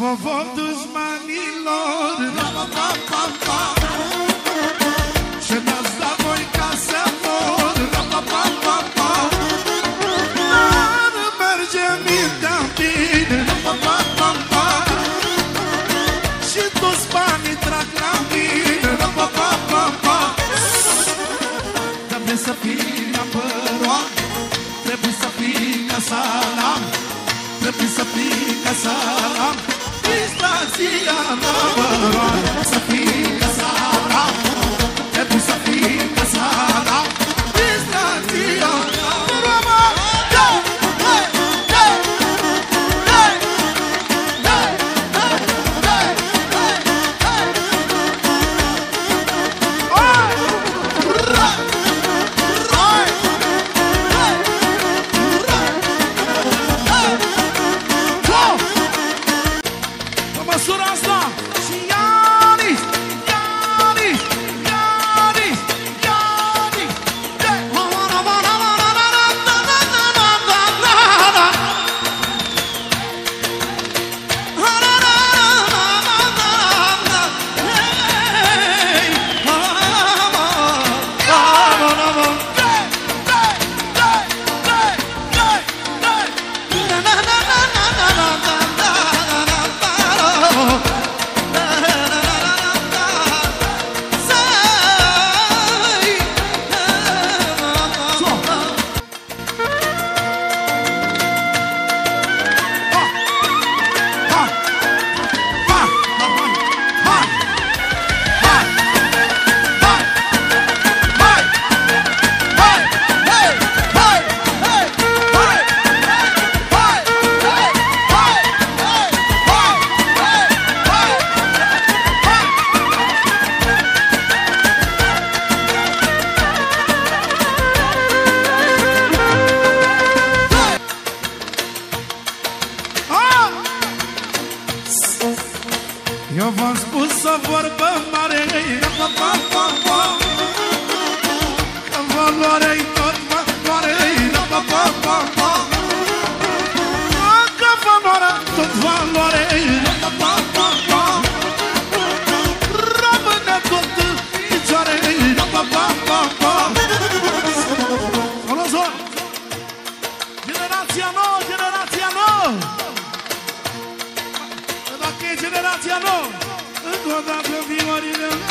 Povor dușmanilor. Ce mi-ați dat voi ca să mor? Dar merge mintea bine Și toți banii trag la mine. Trebuie să fii apăroat Trebuie să fii ca salam Trebuie să fii ca salam Surosa! V-am spus o vorbă mare. Că valoarea-i contar pro vivo you meu